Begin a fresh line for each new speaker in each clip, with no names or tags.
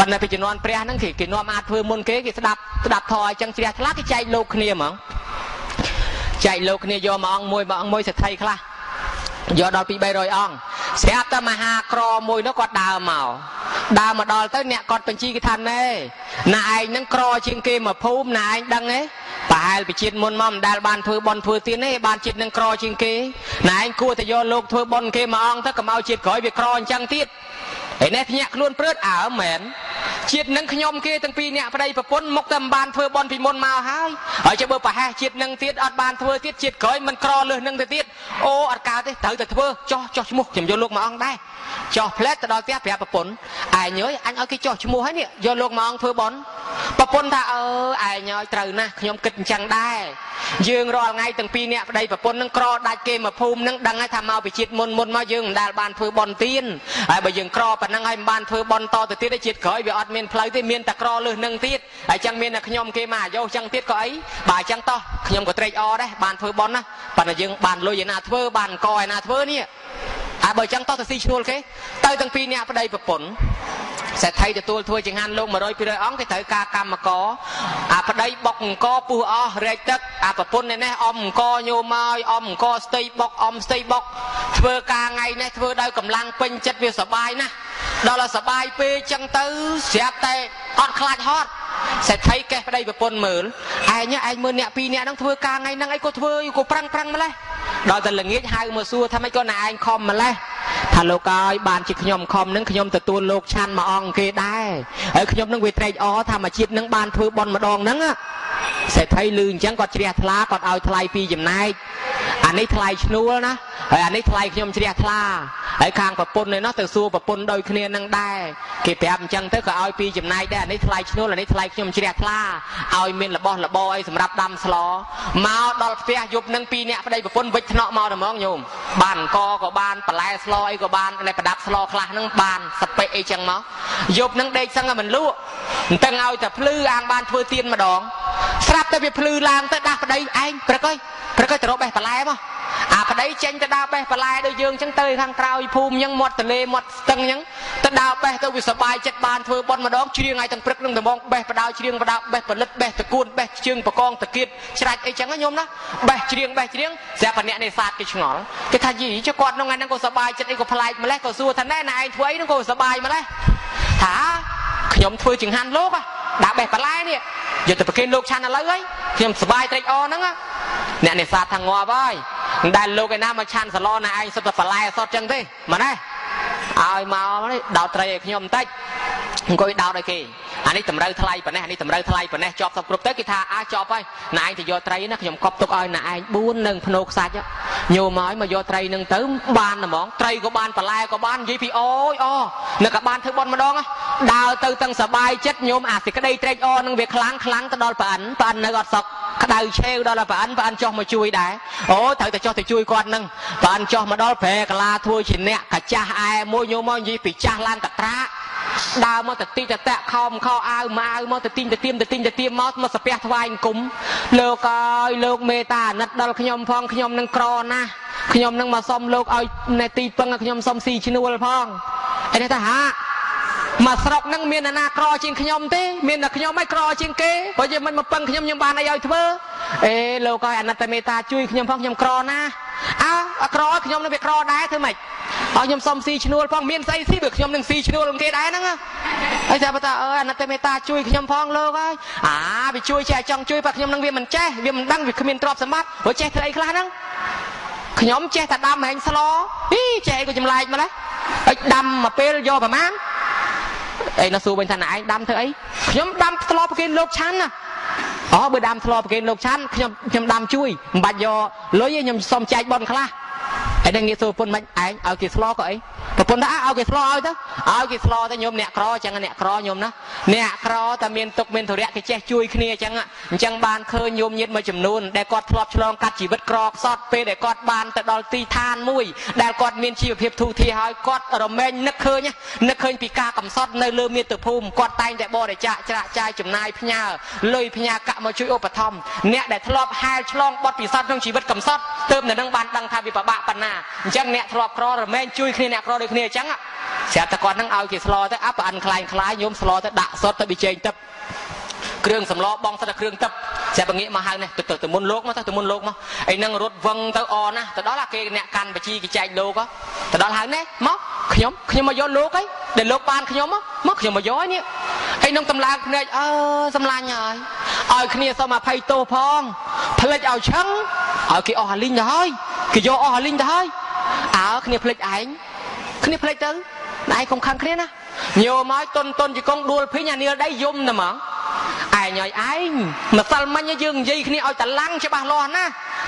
ប៉ុន្តែពីជំនាន់ព្រះហ្នឹងគេគេនាំអាចធ្វើមុនគេគេស្ដាប់ស្ដាប់ធម៌អញ្ចឹងជ្រះថ្លាគេចែកលោកគ្នាហ្មងចែកលោកគ្នាយកមួយអង្គមួយមួយអង្គមួយសេដ្ឋីខ្លះយកដល់ពី300អង្គស្រាប់តែមហាក្រមួយនោះគាត់ដើរមកដើរមកដល់ទៅអ្នកគាត់បញ្ជីគេថាណែណាឯងនឹងក្រជាងគេមកភូមិណាឯងដឹងទេប្រហែលពីជាតិមុនមកមិនដែលបានធ្វើបន់ធ្វើទៀនទេបានជាតិនឹងក្រជាងគេណាឯងគួរតែយកលោកធ្វើបន់គេមួយអង្គទៅកុំឲ្យជាតិក្រោយវាក្រអញ្ចឹងទៀត ហើយនេះភ្ញាក់ខ្លួនព្រឺតអើមែនជាតិនឹងខ្ញុំគេទាំងពីរអ្នកប្តីប្រពន្ធមកតែមិនបានធ្វើបន់ពីមុនមកហើយហើយចាំបើប្រហែសជាតិនឹងទៀតអត់បានធ្វើទៀតជាតិក្រោយមិនក្រលើសនឹងទៅទៀតអូអត់កើតទេត្រូវតែធ្វើចោះចោះឈ្មោះខ្ញុំយកលោកមួយអង្គដែរចោះផ្លែតទៅដល់ផ្ទះប្រាប់ប្រពន្ធឯងអើយអញឲ្យគេចោះឈ្មោះហើយនេះយកលោកមួយអង្គធ្វើបន់ ប្រពន្ធថាអើឯងឲ្យត្រូវណាស់ខ្ញុំគិតអញ្ចឹងដែរយើងរាល់ថ្ងៃទាំងពីរអ្នកប្តីប្រពន្ធនឹងក្រដាច់គេមកភូមិនឹងដឹងហើយថាមកពីជាតិមុនមុនមកយើងមិនដែលបានធ្វើបន់ទៀនហើយបើយើងក្រប៉ុណ្ណឹងហើយមិនបានធ្វើបន់តទៅទៀតជាតិក្រោយវាអត់មានផ្លូវទេមានតែក្រលើសនឹងទៀតហើយចឹងមានតែខ្ញុំគេមកអាយុចឹងទៀតក៏អីបើអញ្ចឹងតោះខ្ញុំក៏ត្រេកអរដែរបានធ្វើបន់ណាប៉ុន្តែយើងបានលុយឯណាធ្វើបានកឯណាធ្វើនេះហើយបើអញ្ចឹងតោះទៅស៊ីឈ្នួលគេទៅទាំងពីរអ្នកប្តីប្រពន្ធ សេដ្ឋីទទួលធ្វើចង្ហាន់លោក100 200អង្គគេត្រូវការកម្មករអាប្តីបុកអង្គពុះអស់រែកទឹកអាប្រពន្ធនេះអមអង្គញោមមកអមអង្គស្ទៃបុកអមស្ទៃបុកធ្វើការថ្ងៃនេះធ្វើដោយកម្លាំងពេញចិត្តវាសបាយណាស់ដល់ឲ្យសបាយពេកចឹងទៅស្រាប់តែអត់ខ្លាចហត់សេដ្ឋីកេះប្តីប្រពន្ធមើលឯងឯងមើលអ្នកពីរអ្នកហ្នឹងធ្វើការថ្ងៃហ្នឹងអីក៏ធ្វើក៏ប្រាំងប្រាំងម្លេះដល់តែល្ងាចហៅមកសួរថាម៉េចក៏ណាឯងខំម្លេះ ថាលោកអើយបានជាខ្ញុំខំនឹងខ្ញុំទទួលលោកឆាន់មួយអង្គគេដែរហើយខ្ញុំនឹងវាត្រេកអរថាមួយជាតិនឹងបានធ្វើបន់ម្ដងហ្នឹងសេដ្ឋីលឺអញ្ចឹងគាត់ជ្រះថ្លាគាត់ឲ្យថ្លៃពីចំណែក អានេះថ្លៃឈ្នួលណាហើយអានេះថ្លៃខ្ញុំជ្រះថ្លាហើយខាងប្រពន្ធនេះនោះទៅសួរប្រពន្ធដូចគ្នានឹងដែរគេប្រាប់អញ្ចឹងទៅក៏ឲ្យពីចំណែកដែរអានេះថ្លៃឈ្នួលអានេះថ្លៃខ្ញុំជ្រះថ្លាឲ្យមានរបស់របរអីសម្រាប់ដាំស្លមកដល់ផ្ទះយប់នឹងពីរអ្នកប្តីប្រពន្ធវិចថ្នាក់មកតែហ្មងញោមបានអង្គក៏បានបន្លែស្លអីក៏បានតែប្រដាប់ស្លខ្លះហ្នឹងបានសពេអីចឹងមកយប់នឹងដេកសឹងតែមិនលក់អញ្ចឹងឲ្យតែភ្លឺអាងបានធ្វើទៀនម្ដងស្រាប់តែវាភ្លឺឡើងទៅដាស់ប្តីឯងព្រឹកអើយព្រឹកអើយទៅរកបេះបន្លែមកអាប្តី ចេញទៅដើរបេះបន្លែដូចយើងអញ្ចឹងទៅខាងក្រោយភូមិអញ្ចឹងមាត់ទលេមាត់ស្ទឹងអញ្ចឹងទៅដើរបេះទៅវាសបាយចិត្តបានធ្វើបន់ម្ដងជ្រៀងឲ្យទាំងព្រឹកនឹងដំបងបេះបដៅជ្រៀងបដៅបេះផលិតបេះតកួនបេះជើងបកងតកៀតច្រាច់អីចឹងណាញោមណាបេះជ្រៀងបេះជ្រៀងស្រាប់តែអ្នកនេសាទគេឆ្ងល់គេថាយីចុះគាត់ក្នុងថ្ងៃហ្នឹងក៏សបាយចិត្តអីក៏ប្លែកម្លេះក៏សួរថាណែណែឯងធ្វើអីហ្នឹងក៏សបាយម្លេះថាខ្ញុំធ្វើចង្ហាន់លោកដាក់បេះបន្លែនេះយកទៅប្រគេនលោកឆាន់ឥឡូវហើយខ្ញុំសបាយត្រេកអរហ្នឹងអ្នកនេសាទថាងាប់ហើយ មិនដែលលោកឯណាមកឆាន់សឡណាឯងសុទ្ធតែបន្លែសុទ្ធចឹងទេមែនទេឲ្យមកនេះដោតត្រីឲ្យខ្ញុំបន្តិចអង្គុយដោតឲ្យគេអានេះតម្រូវថ្លៃប៉ុណ្ណេះអានេះតម្រូវថ្លៃប៉ុណ្ណេះជាប់សពគ្រប់ទៅគេថាអាចចប់ហើយណែឯងទៅយកត្រីណាខ្ញុំកប់ទុកឲ្យណែឯង4នឹងភ្នោខ្សាច់ញោមឲ្យមកយកត្រីនឹងទៅបានហ្មងត្រីក៏បានបន្លែក៏បាននិយាយពីអូយអូនៅក៏បានធ្វើបន់ម្ដងដើរទៅទាំងសបាយចិត្តញោមអាសេចក្តីត្រេកអរនឹងវាខ្លាំងខ្លាំងទៅដល់ប្រអិនប្រអិននៅអត់សុខ ក្តៅឆេវដល់ប្រអិនប្រអិនចុះមកជួយដែរអូត្រូវតែចុះទៅជួយគាត់នឹងប្រអិនចុះមកដល់ប្រែកាឡាធ្វើជាអ្នកកាចាស់អែមួយញោមមកនិយាយពីចាស់ឡានតត្រាដើរមកទៅទីតតាក់ខោមខោអាវមកអាវមកទៅទីងទៅទៀមទៅទីងទៅទៀមមកមកសាពះថ្វាយអង្គមលោកអើយលោកមេតាអាណិតដល់ខ្ញុំផងខ្ញុំនឹងក្រណាស់ខ្ញុំនឹងមកសុំលោកឲ្យនៅទីពឹងខ្ញុំសុំស៊ីឈ្នួលផងឯនេះថាហា មកស្រុកហ្នឹងមានអ្នកណាក្រជាងខ្ញុំទេមានតែខ្ញុំឯងក្រជាងគេព្រោះយើងមិនមកពឹងខ្ញុំខ្ញុំបានអីឲ្យធ្វើអេលោកឲ្យអណត្តមេតាជួយខ្ញុំផងខ្ញុំក្រណាអើអក្រខ្ញុំនឹងវាក្រដែរធ្វើម៉េចឲ្យខ្ញុំសុំស៊ីឈ្នួលផងមានស្អីស៊ីបើខ្ញុំនឹងស៊ីឈ្នួលគេដែរហ្នឹងហើយតែបើតាអើអណត្តមេតាជួយខ្ញុំផងលោកហើយអាវាជួយចេះចង់ជួយបើខ្ញុំនឹងវាមិនចេះវាមិនដឹងវាគ្មានទ្រព្យសម្បត្តិព្រោះចេះធ្វើអីខ្លះហ្នឹងខ្ញុំចេះតែដាំហែងស្លអីចេះអីក៏ចម្លែកម្លេះហើយដាំមកពេលយកប្រមាណ អីនៅសួរវិញថាណែឯងដាំធ្វើអីខ្ញុំដាំស្លប្រគេនលោកឆាន់ណាអូបើដាំស្លប្រគេនលោកឆាន់ខ្ញុំខ្ញុំដាំជួយមិនបាច់យកលុយទេខ្ញុំសុំចែកបនខ្លះ ហើយនឹងងាកសួរពុនមិនឯងឲ្យគេស្លក៏អីប្រពន្ធថាឲ្យគេស្លឲ្យទៅឲ្យគេស្លទៅញោមអ្នកក្រអញ្ចឹងអ្នកក្រញោមណាអ្នកក្រតែមានទុកមានធរៈគេចេះជួយគ្នាអញ្ចឹងអញ្ចឹងបានឃើញញោមញាតមួយចំនួនដែលគាត់ធ្លាប់ឆ្លងកាត់ជីវិតក្រខ្សត់ពេលដែលគាត់បានទៅដល់ទីឋានមួយដែលគាត់មានជីវភាពធូរធារហើយគាត់រមែងនឹកឃើញនឹកឃើញពីការកំសត់នៅលើមាតុភូមិគាត់តែងតែបរិច្ចាគច្រាក់ចាយចំណាយផ្ញើលុយផ្ញើកាក់មកជួយឧបត្ថម្ភអ្នកដែលធ្លាប់ហែលឆ្លងបត់ពិសោធន៍ក្នុងជីវិតកំសត់ទើបនៅនឹងបានដឹងថាវាពិបាកប៉ុណ្ណាអញ្ចឹងអ្នកធ្លាប់ក្ររមែងជួយគ្នាអ្នកក្រដូចគ្នាអញ្ចឹងស្រាប់តែគាត់ហ្នឹងឲ្យគេស្លទៅអាប្រអិនខ្លាញ់ខ្លាយញោមស្លទៅដាក់សុតទៅប៊ីចេងទឹកគ្រឿងសម្លបងសិតតែគ្រឿងទឹកស្រាប់ងាកមកហៅនេះទៅទៅមុនលោកមកទៅទៅមុនលោកមកអីហ្នឹងរត់វឹងទៅអណាទៅដល់អាគេអ្នកកាន់បជីគេចែកលោកទៅដល់ហៅនេះមកខ្ញុំខ្ញុំមកយកលោកអីដែលលោកបានខ្ញុំមកខ្ញុំមកយកនេះអីនឹងតម្លើងភ្នែកអើសម្លាញ់ហើយឲ្យគ្នាសុំអភ័យទោសផងផ្លិចឲ្យឆឹងឲ្យគេអស់អាលីងទៅហើយ គេយកអស់អាលីងទៅហើយអើគ្នាផ្លិចឯងគ្នាផ្លិចទៅឯងកុំខឹងគ្នាណាញោមឲ្យតុនតុនជង្គង់ដួលភីងអានីលដៃយំតែហ្មងឯងឲ្យឯងម្សិលមិញយើងនិយាយគ្នាឲ្យតឡាំងច្បាស់លាស់ណា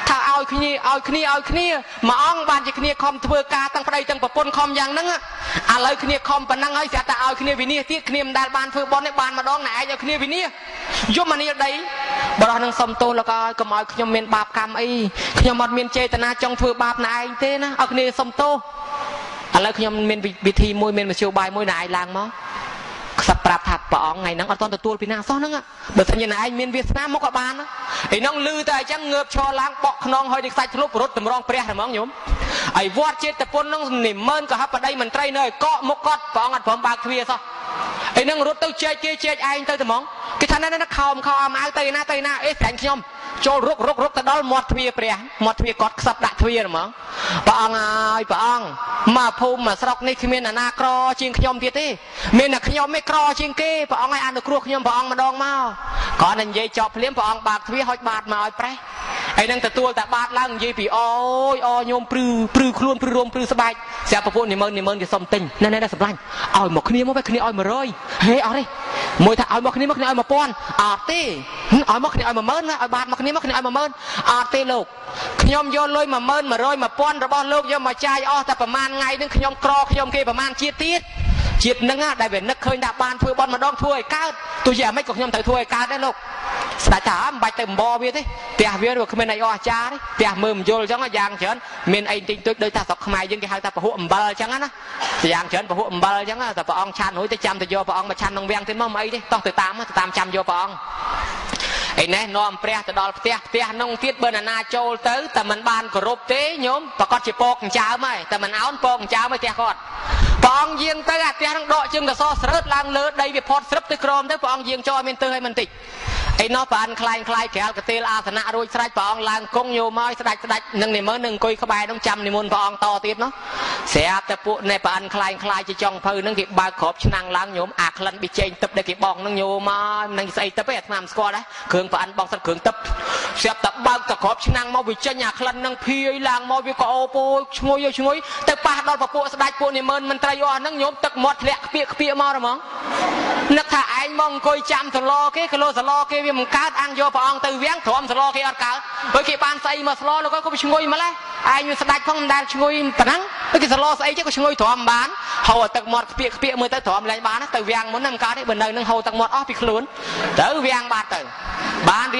ថាឲ្យគ្នាឲ្យគ្នាឲ្យគ្នាមួយអង្គបានជាគ្នាខំធ្វើការទាំងប្តីទាំងប្រពន្ធខំយ៉ាងហ្នឹងឥឡូវគ្នាខំប៉ុណ្ណឹងហើយស្រាប់តែឲ្យគ្នាវិនិច្ឆ័យទៀតគ្នាមិនដែលបានធ្វើបន់នេះបានម្ដងណែឯងឲ្យគ្នាវិនិច្ឆ័យយំអានេះដី បរោះនឹងសុំទោសលោកឲ្យកុំឲ្យខ្ញុំមានបាបកម្មអីខ្ញុំអត់មានចេតនាចង់ធ្វើបាបណែឯងទេណាឲ្យគ្នាសុំទោសឥឡូវខ្ញុំមានវិធីមួយមានមធ្យោបាយមួយណែឯងឡើងមកខ្សឹបប្រាប់ថាព្រះអង្គថ្ងៃហ្នឹងអត់ទាន់ទទួលពីណាសោះហ្នឹងបើសិនជាណែឯងមានវាសនាមកក៏បានឯហ្នឹងលឺតែអញ្ចឹងងើបឈរឡើងបក់ខ្នងហើយទឹកសាច់ធ្លុបរត់តម្រង់ព្រះហ្មងញោម ហើយវត្តចេតពុនហ្នឹងនិមឺនកហបដីមន្ត្រីនៅឲ្យកកមុខគាត់ព្រះអង្គអត់ព្រមបើកទ្វារសោះឯហ្នឹងរត់ទៅជែកគេជែកឯងទៅត្មងគេថាណែខោមខោអមៅទៅណាទៅណាអេស្រាញ់ខ្ញុំចូលរុករុករុកទៅដល់មាត់ទ្វារព្រះមាត់ទ្វារគាត់ខ្សឹបដាក់ទ្វារហ្មងព្រះអង្គហើយព្រះអង្គមកភូមិមកស្រុកនេះគ្មានអាណាក្រជាងខ្ញុំទៀតទេមានតែខ្ញុំឯក្រជាងគេព្រះអង្គឲ្យអនុគ្រោះខ្ញុំព្រះអង្គម្ដងមកគ្រាន់តែនិយាយចប់ភ្លាមព្រះអង្គបើកទ្វារហុចបាតមកឲ្យប្រេះ ហើយនឹងទទួលតែបាតឡើងនិយាយពីអូយអញោមព្រឺព្រឺខ្លួនព្រឺរោមព្រឺស្បែកស្រាប់ប្រពន្ធនិមឺននិមឺនគេសុំទិញណែណែសម្លាញ់ឲ្យមកគ្នាមកគ្នាឲ្យ100ហេអត់ទេមួយថាឲ្យមកគ្នាមកគ្នាឲ្យ1000អត់ទេឲ្យមកគ្នាឲ្យ10000ណាឲ្យបាតមកគ្នាមកគ្នាឲ្យ10000អត់ទេលោកខ្ញុំយកលុយ10000 100 1000របស់លោកយកមកចាយអស់តែប្រហែលថ្ងៃនឹងខ្ញុំក្រខ្ញុំគេប្រហែលជាតិទៀតជាតិនឹងដែលវានឹកឃើញថាបានធ្វើបន់ម្ដងធ្វើឲ្យកើតទោះជាអាម៉េចក៏ខ្ញុំត្រូវធ្វើឲ្យកើតដែរលោក ស្ដេចថាអើមិនបាច់ទៅអំបវាទេផ្ទះវាវាគ្មានអីអស្ចារ្យទេផ្ទះមើលមិនយល់អញ្ចឹងយ៉ាងច្រើនមានអីតិចតួចដូចថាស្រុកខ្មែរយើងគេហៅថាពហុអំបិលអញ្ចឹងណាយ៉ាងច្រើនពហុអំបិលអញ្ចឹងតែព្រះអង្គឆាន់រួចទៅចាំទៅយកព្រះអង្គមកឆាន់ក្នុងវាំងទៀតមកមិនអីទេតោះទៅតាមទៅតាមចាំយកព្រះអង្គឯនេះនាំព្រះទៅដល់ផ្ទះផ្ទះនោះទៀតបើណានាចូលទៅតែមិនបានគោរពទេញោមប្រកាសជាពកអញ្ចើមហើយតែមិនអោនពកអញ្ចើមហើយផ្ទះគាត់ព្រះអង្គយាងទៅអាផ្ទះនោះដកជើងកសោស្រឺតឡើងលើដីវាផត់ស្រឹបទៅក្រមទៅព្រះអង្គយាងចោលមានទើសឲ្យមិនតិច ឯនោះប្រអិនខ្លាយខ្លាយក្រាលកទេលអាសនៈរួចស្រេចព្រះអង្គឡើងគង់យោមកស្ដេចស្ដេចនឹងនិមឺននឹងអង្គុយក្បែរនោះចាំនិមន្តព្រះអង្គតទៀតនោះស្រាប់តែពួកនេះប្រអិនខ្លាយខ្លាយជាចុងភៅនឹងគេបើកក្របឆ្នាំងឡើងញោមអាក្លិនប៊ីចេងទឹកដែលគេបងនឹងញោមមកនឹងស្អីទឹកឯអាថ្មស្គាល់ដែរគ្រឿងប្រអិនបងសិតគ្រឿងទឹកស្រាប់តែបើកតែក្របឆ្នាំងមកវាចេញអាក្លិននឹងភាយឡើងមកវាក៏អូពោឈ្ងុយឈ្ងុយទៅប៉ះដល់ពពួកស្ដេចពួកនិមឺនមន្ត្រីអស់ហ្នឹងញោមទឹកមាត់ធ្លាក់ខ្ពៀកខ្ពៀកមកហ្មងនឹកថាឯង មកអង្គុយចាំសឡគេគីឡូសឡគេវាមិនកើតអាំងយកព្រះអង្គទៅវាំងទ្រាំសឡគេអត់កើតបើគេបានស្អីមកសឡលោកក៏ឈ្ងុយម្លេះឯងវាស្ដាច់ផងមិនដែលឈ្ងុយប៉ុណ្ណឹងបើគេសឡស្អីចេះក៏ឈ្ងុយទ្រាំបានហូរទឹកមាត់ខ្ពៀកខ្ពៀកមើលទៅទ្រាំលែងបានទៅវាំងមុនហ្នឹងមិនកើតទេបើនៅនឹងហូរទឹកមាត់អស់ពីខ្លួនទៅវាំងបាត់ទៅ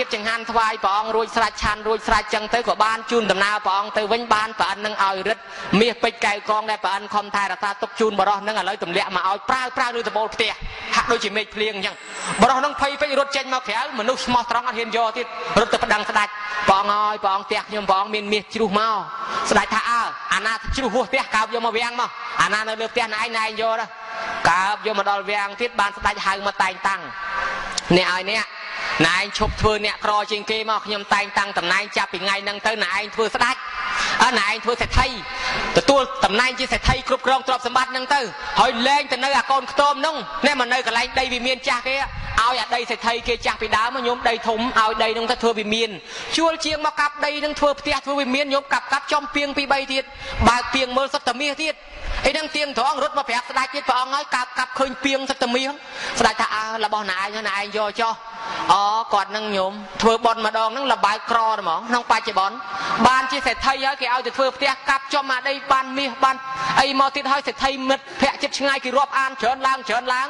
បានរៀបចង្ហាន់ថ្វាយព្រះអង្គរួចស្រេចឆាន់រួចស្រេចចឹងទៅក៏បានជូនដំណើរព្រះអង្គទៅវិញបានប្រអិននឹងឲ្យរិទ្ធមាសពេជ្រកែវកងដែលប្រអិនខំថែរក្សាទុកជូនបរោះនឹងឥឡូវទម្លាក់មកឲ្យប្រើប្រើលើដបូលផ្ទះហាក់ដូចជាមេឃភ្លៀងអញ្ចឹងបរោះនឹងភ័យពេជ្ររត់ចេញមកក្រៅមនុស្សស្មោះត្រង់អត់ហ៊ានយកទៀតរត់ទៅប្តឹងស្ដេចព្រះអង្គហើយព្រះអង្គផ្ទះខ្ញុំព្រះអង្គមានមាសជ្រុះមកស្ដេចថាអើអាណាជ្រុះហួសផ្ទះកើបយកមកវាំងមកអាណានៅលើផ្ទះណែឯងណែឯងយកទៅកើបយកមកដល់វាំងទៀតបានស្ដេចហៅមកតែងតាំងអ្នកឲ្យអ្នក ណែឯងឈប់ធ្វើអ្នកក្រជាងគេមកខ្ញុំតែងតាំងតំណែងចាប់ពីថ្ងៃហ្នឹងទៅណែឯងធ្វើស្ដេចអើណែឯងធ្វើសេដ្ឋីទទួលតំណែងជាសេដ្ឋីគ្រប់គ្រងទ្រព្យសម្បត្តិហ្នឹងទៅហើយលែងទៅនៅអាកូនខ្ទមហ្នឹងនេះមកនៅកន្លែងដីវិមានចាស់គេឲ្យអាដីសេដ្ឋីគេចាស់ពីដើមញោមដីធំឲ្យដីហ្នឹងទៅធ្វើវិមានជួលជាងមកកាប់ដីហ្នឹងធ្វើផ្ទះធ្វើវិមានញោមកាប់កាប់ចំពីងពី3ទៀតបើកពីងមើលសុទ្ធតែមាសទៀត អីហ្នឹងទៀងត្រង់រត់មកប្រាប់ស្ដេចទៀតព្រះអង្គហើយកាប់កាប់ឃើញពីងសុទ្ធតែមាសស្ដេចថាអើរបស់ណែឯងណែឯងយកចោះអូគាត់នឹងញោមធ្វើបន់ម្ដងហ្នឹងលបាយក្រហ្មងក្នុងបច្ចុប្បន្នបានជាសេដ្ឋីហើយគេឲ្យទៅធ្វើផ្ទះកាប់ចំអាដីបានមាសបានអីមកទៀតហើយសេដ្ឋីមិត្តភ័ក្តិចិត្តឆ្ងាយគេរាប់អានច្រើនឡើងច្រើនឡើង